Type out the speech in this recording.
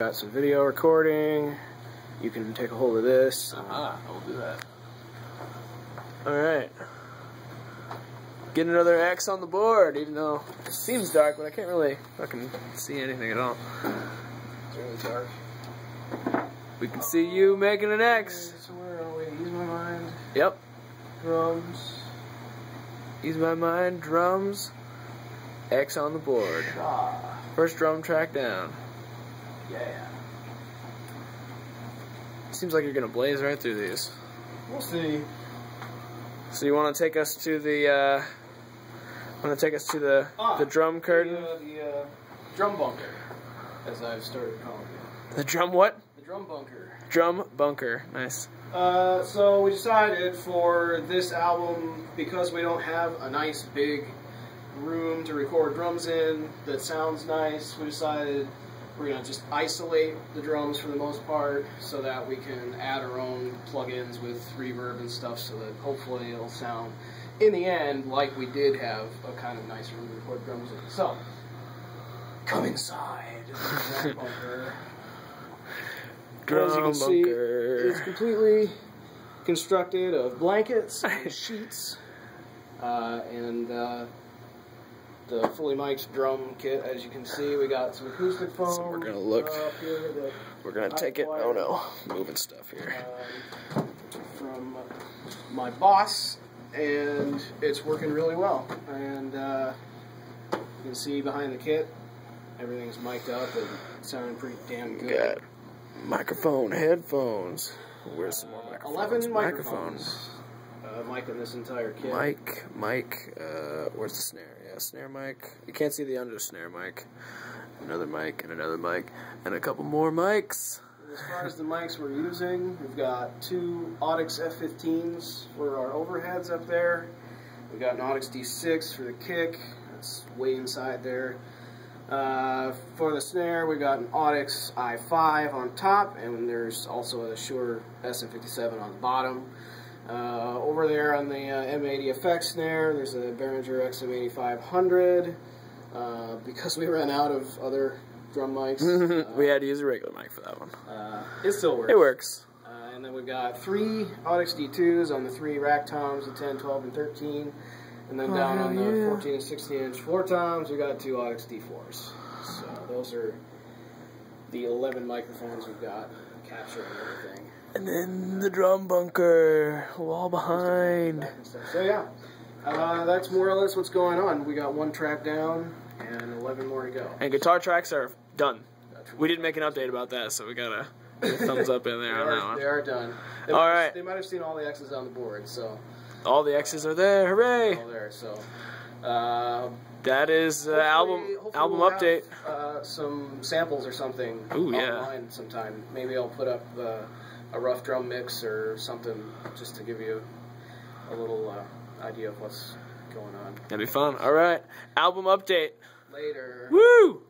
Got some video recording. You can take a hold of this. Ah, I will do that. Alright. Get another X on the board, even though it seems dark, but I can't really fucking see anything at all. It's really dark. We can see you making an X. So where are we? Use my mind. Yep. Drums. Use my mind, drums, X on the board. First drum track down. Yeah. Seems like you're gonna blaze right through these. We'll see. So you want to take us to the, uh, want to take us to the Ah, the drum curtain? The, uh, the uh, drum bunker, as I've started calling it. The drum what? The drum bunker. Drum bunker. Nice. Uh, so we decided for this album, because we don't have a nice big room to record drums in that sounds nice, we decided we're going to just isolate the drums for the most part so that we can add our own plugins with reverb and stuff so that hopefully it'll sound, in the end, like we did have a kind of nice room to record drums in. So, come inside. drum bunker. Drum As you can see, it's completely constructed of blankets and sheets, uh, and uh, the fully mic'd drum kit. As you can see, we got some acoustic foam. So we're gonna look. uh, here We're gonna take it. Oh no, moving stuff here. um, from my boss, and it's working really well. And uh, you can see behind the kit, everything's mic'd up and sounding pretty damn good. Got microphone, headphones. Where's some more microphones? Eleven microphones. Uh, mic in this entire kit. Mic, mic. Uh, where's the snare? Yeah, snare mic. You can't see the under snare mic. Another mic and another mic and a couple more mics. As far as the mics we're using, we've got two Audix F15s for our overheads up there. We've got an Audix D6 for the kick. That's way inside there. Uh, for the snare, we've got an Audix i5 on top, and there's also a Shure SM57 on the bottom. Uh, over there on the uh, M80 FX snare, there's a Behringer XM8500. Uh, because we ran out of other drum mics, uh, we had to use a regular mic for that one. uh, it still works. It works. Uh, and then we've got three Audix D2s on the three rack toms, the 10, 12, and 13. And then Oh, down on the yeah. 14 and 16 inch floor toms, we got two Audix D4s. So those are the 11 microphones we've got capturing everything. And then the drum bunker, wall behind. So yeah, uh, that's more or less what's going on. We got one track down and 11 more to go. And guitar tracks are done. We didn't make an update about that, so we gotta a thumbs up in there on that one. they are done. They All might have- They might have seen all the X's on the board, so All the X's are there. Hooray! all there. So. Uh, That is uh, album hopefully album we'll have, update. uh, some samples or something Ooh, yeah. sometime. Maybe I'll put up uh, a rough drum mix or something just to give you a little uh, idea of what's going on. That'd be fun. All right, album update. Later. Woo!